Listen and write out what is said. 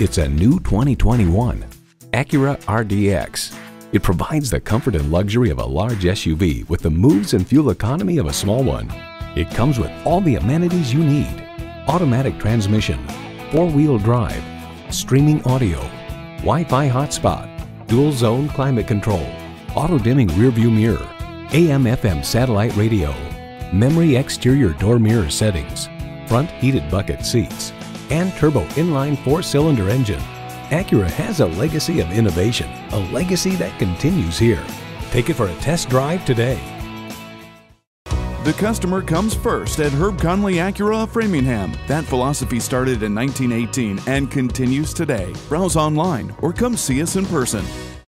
It's a new 2021 Acura RDX. It provides the comfort and luxury of a large SUV with the moves and fuel economy of a small one. It comes with all the amenities you need. Automatic transmission, four-wheel drive, streaming audio, Wi-Fi hotspot, dual zone climate control, auto dimming rearview mirror, AM FM satellite radio, memory exterior door mirror settings, front heated bucket seats, and turbo inline four-cylinder engine. Acura has a legacy of innovation, a legacy that continues here. Take it for a test drive today. The customer comes first at Herb Connolly Acura of Framingham. That philosophy started in 1918 and continues today. Browse online or come see us in person.